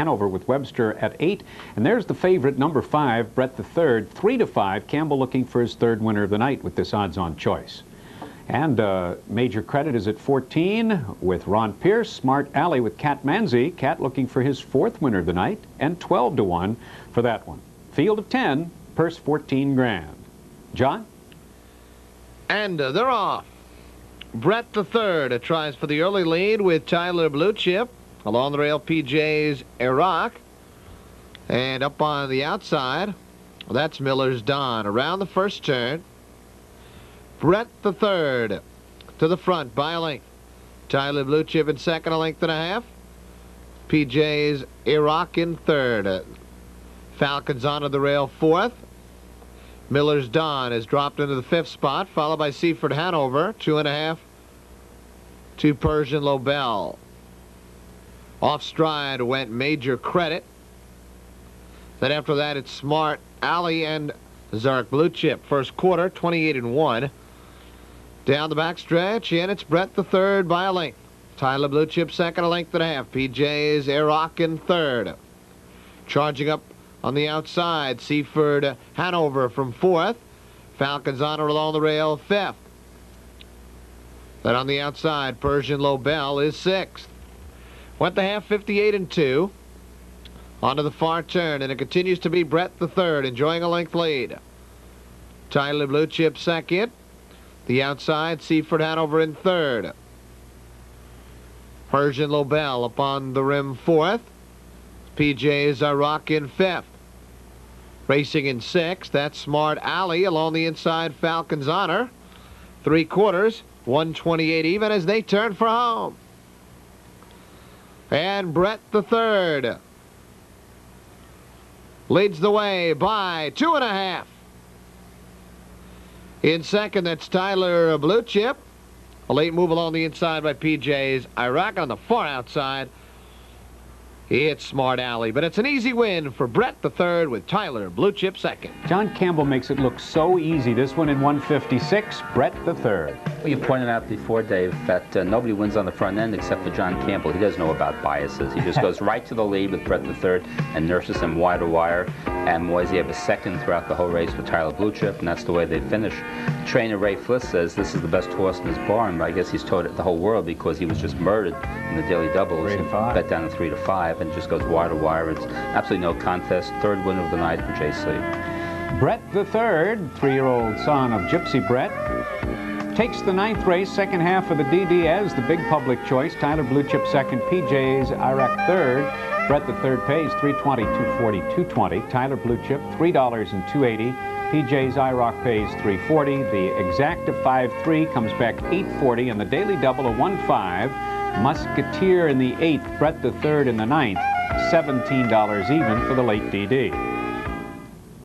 Hanover with Webster at 8. And there's the favorite, number 5, Brett the Third, 3 to 5. Campbell looking for his third winner of the night with this odds-on choice. And uh, major credit is at 14 with Ron Pierce. Smart Alley with Cat Manzi. Cat looking for his fourth winner of the night. And 12 to 1 for that one. Field of 10, purse 14 grand. John? And uh, they're off. Brett the Third tries for the early lead with Tyler Blue Chip. Along the rail, PJ's Iraq. And up on the outside, well, that's Miller's Don. Around the first turn, Brett the third to the front by a length. Tyler Blue Chip in second, a length and a half. PJ's Iraq in third. Falcons onto the rail fourth. Miller's Don has dropped into the fifth spot, followed by Seaford Hanover, two and a half to Persian Lobel. Off stride went Major Credit. Then after that, it's Smart Alley and Zarek Blue Chip. First quarter, 28 and 1. Down the back stretch, and it's Brett the third by a length. Tyler Blue Chip second, a length and a half. PJ's Iraq in third. Charging up on the outside, Seaford Hanover from fourth. Falcons Honor along the rail, fifth. Then on the outside, Persian Lobel is sixth. Went the half 58 and 2. Onto the far turn, and it continues to be Brett the third, enjoying a length lead. Tyler Blue Chip second. The outside, Seaford Hanover in third. Persian Lobel upon the rim fourth. PJ's Iraq in fifth. Racing in sixth, that's Smart Alley along the inside, Falcons Honor. Three quarters, 128 even as they turn for home and Brett the third leads the way by two and a half. In second, that's Tyler Blue Chip. A late move along the inside by PJ's Iraq on the far outside. It's Smart Alley, but it's an easy win for Brett the third with Tyler Blue Chip second. John Campbell makes it look so easy. This one in 156, Brett the third. Well, you pointed out before, Dave, that uh, nobody wins on the front end except for John Campbell. He doesn't know about biases. He just goes right to the lead with Brett the third and nurses him wire to wire. And Moisey have a second throughout the whole race with Tyler Blue Chip, and that's the way they finish. Trainer Ray Fliss says this is the best horse in his barn, but I guess he's told it the whole world because he was just murdered in the daily doubles. Three to five. Bet down to three to five and just goes wire to wire. It's absolutely no contest. Third winner of the night for JC. Brett the third, three-year-old son of Gypsy Brett, takes the ninth race, second half of the DD as the big public choice. Tyler Blue Chip second, PJ's Iraq third. Brett the third pays 320, 240, 220. Tyler Blue Chip $3 and 280. PJ's IROC pays 340. The exacta 5-3 comes back 840 and the daily double of 1-5. Musketeer in the eighth, Brett the third in the ninth. $17 even for the late DD.